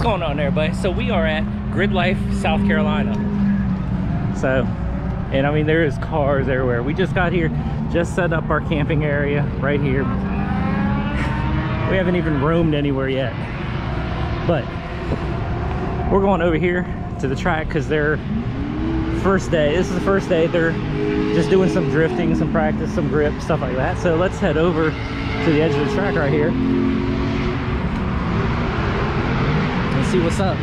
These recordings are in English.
What's going on everybody? So we are at GridLife, South Carolina. So, and I mean there is cars everywhere. We just got here, just set up our camping area right here. We haven't even roamed anywhere yet. But we're going over here to the track because they're first day. This is the first day. They're just doing some drifting, some practice, some grip, stuff like that. So let's head over to the edge of the track right here. and see what's up.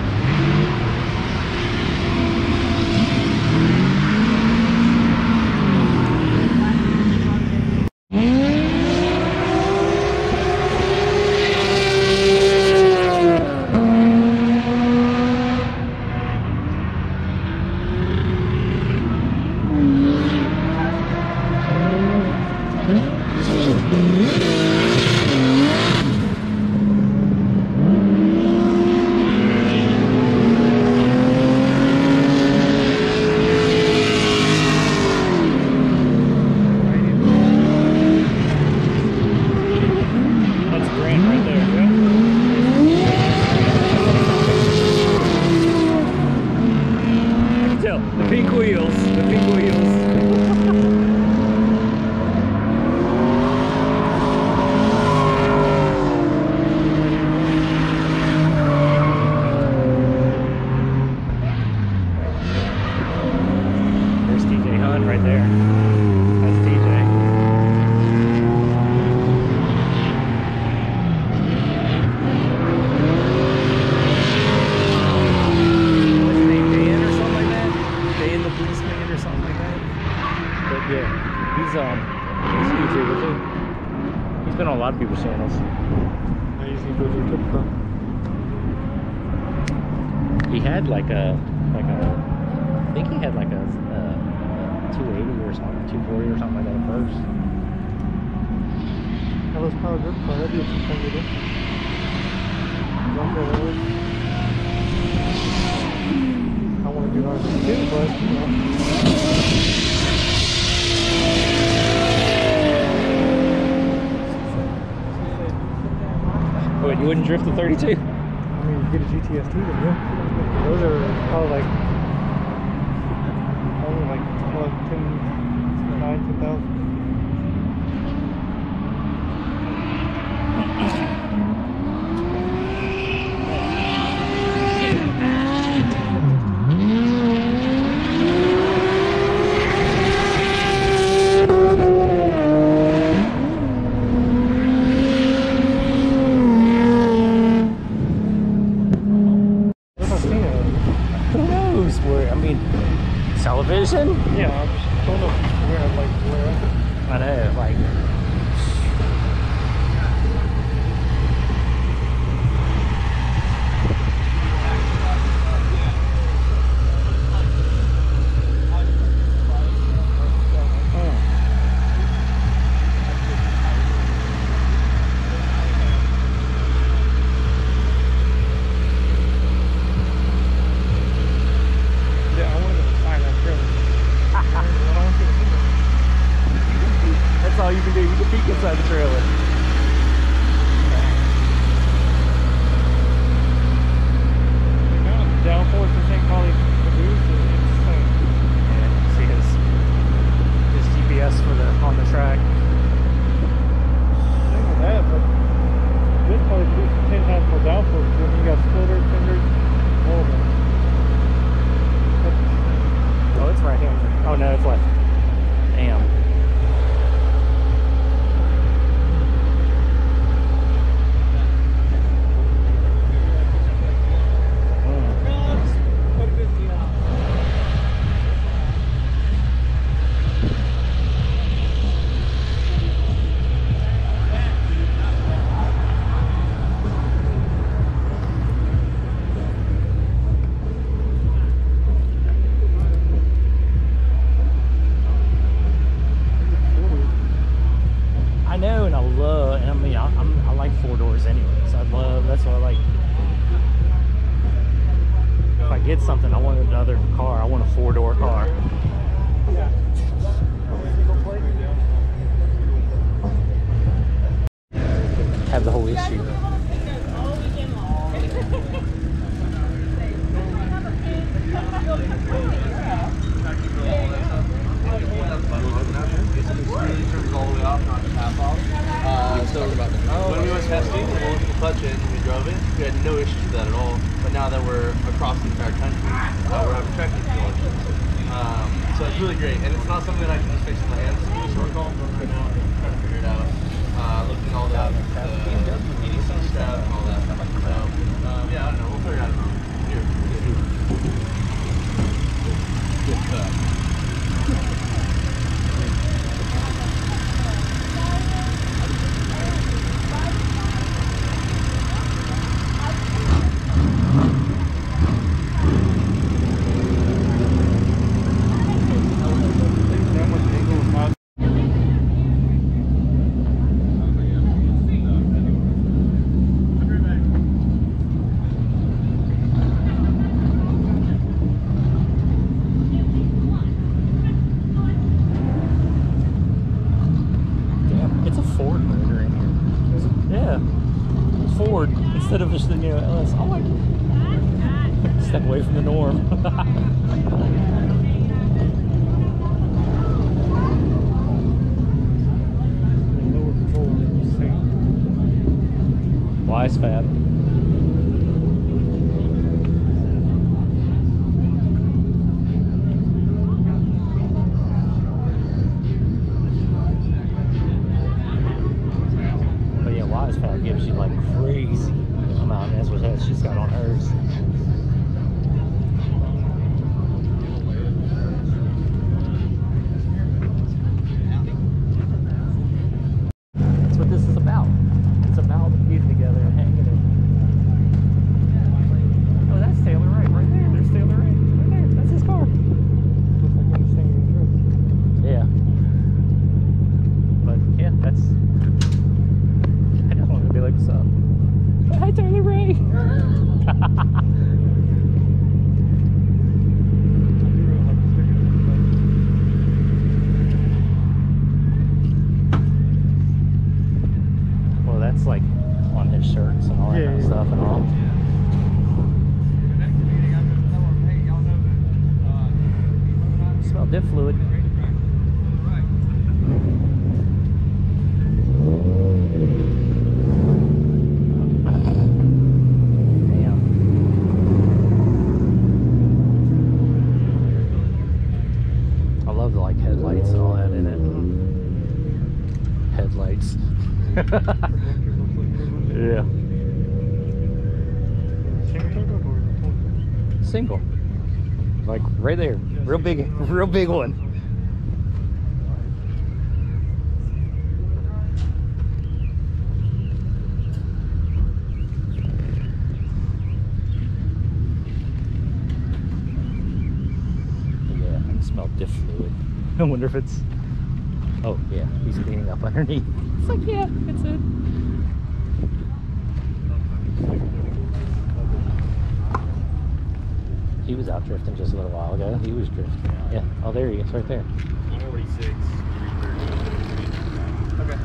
That's Grant right there. I can tell. The pink wheels. The pink wheels. There's DJ Hunt right there. That's DJ. what's his name, Dan or something like that? Dan the policeman or something like that. But yeah, he's um he's a YouTuber too. He's been on a lot of people's channels. He had like a like a I think he had like a uh, 280 or something, 240 or something like that at first. That was power grip car. That'd be a fun thing to do. Jump right over. I want to do ours too, but you know. You wouldn't drift the 32? I mean, you get a GTST, then yeah. Those are probably like, probably like, what, 10, 9, 10,000. What if I've seen it? Who knows where? I mean, television? Yeah, I just don't know where, like, where. I know, like. Yeah, I wanted to find that trailer. I don't want you to see it. That's all you can do. You can issue. So when we were testing, we looked at the clutch in and we drove it. We had no issues with that at all. But now that we're across the entire country, we're um, having tracking issues. So it's really great, and it's not something that I can just fix in my hands. It's a work on right now. I'm trying to figure it out. Uh, looking all the, the EDC stuff and all that. stuff. So, um, yeah, I don't know. We'll figure it out. Here. Good cut. That much angle is not Damn, it's a Ford motor in here. Is it? Yeah. Ford instead of Step away from the norm. lower control on the same. Wisefab. But yeah, Wisefab gives you like crazy amount. That's what that she's got on hers. That's what this is about. It's about getting together and hanging it. Oh, that's Taylor Wright right there. There's Taylor Wright right there. That's his car. Looks like I'm standing in the road. Yeah. But yeah, that's. I just wanted to be like, what's up? Hi, Taylor Ray. well, that's like on his shirts and all Yeah, kind of yeah. stuff and all. Smell diff fluid. Damn. I love the like headlights and all that in it. Headlights. Single. Like right there. Real big real big one. Yeah, I can smell diff fluid. I wonder if it's Oh yeah, he's cleaning up underneath. It's like yeah, it's it. He was out drifting just a little while ago. He was drifting. Yeah. Oh, there he is, right there. 46. Okay.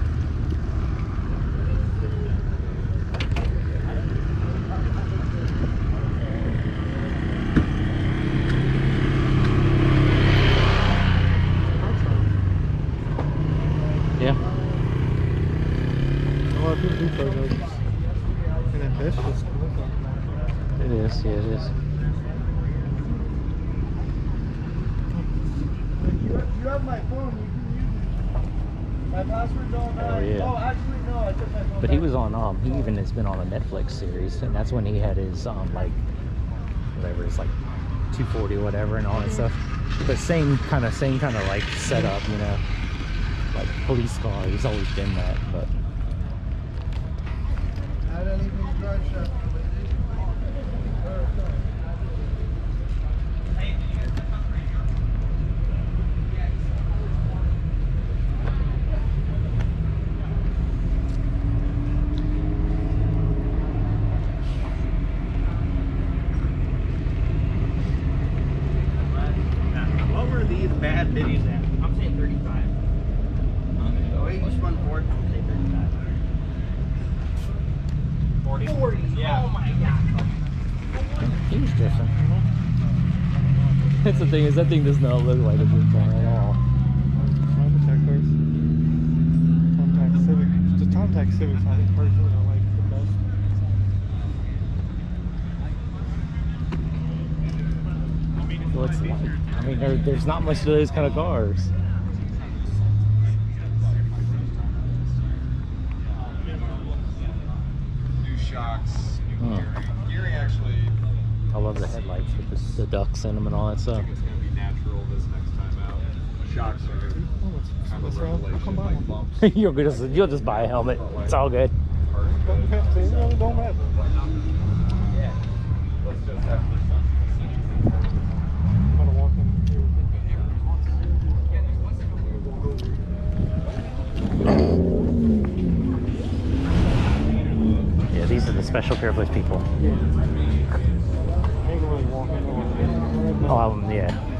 Yeah. A lot of people do play those. And that fish is cool. It is. Yeah, it is. You have my phone, you can use it. My password's on Oh, yeah. Oh, actually, no, I took my phone. But he was on um he even has been on a Netflix series and that's when he had his um like whatever it's like 240 or whatever and all that stuff. But same kind of same kind of like setup, you know, like police car. He's always been that, but I don't even drive. What were these bad biddies at? I'm saying 35. Oh, wait, you spun forward? I'm saying 35. 40? 40. Yeah. Oh my god. he was drifting. That's the thing is that thing does not look like a good car at all. Tomtac Civic. The Tomtac Civics, I think personally I like the best. what's it like. I mean, there, there's not much of those kind of cars. I love the headlights with the, the ducks in them and all that I stuff. think it's going to be natural this next time out. Shocks oh, are kind of a revelation. Like bumps. you'll just you'll just buy a helmet. It's all good. Don't have to, it really don't matter. Let's just have this. Kind of walking here. Yeah, these are the special privileged people. Ain't really walking on. Oh, um, yeah.